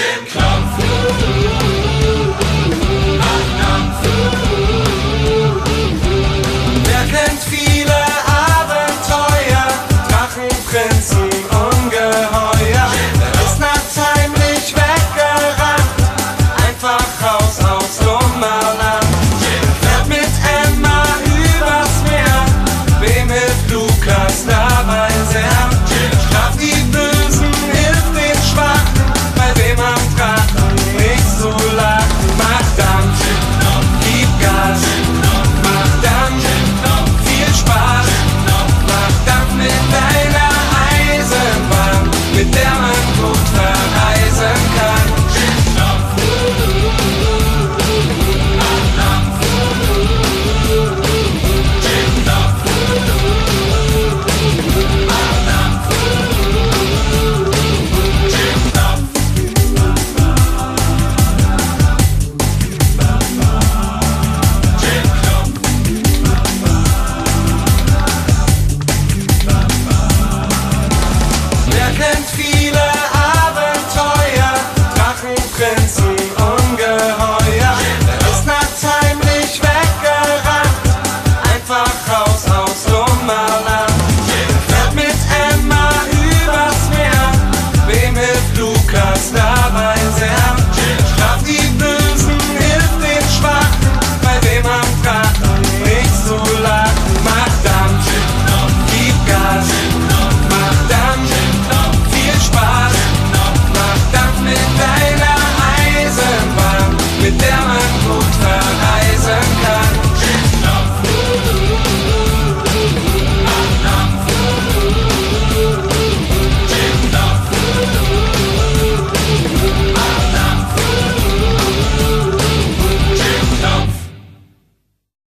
im Kampf. Wer kennt viel?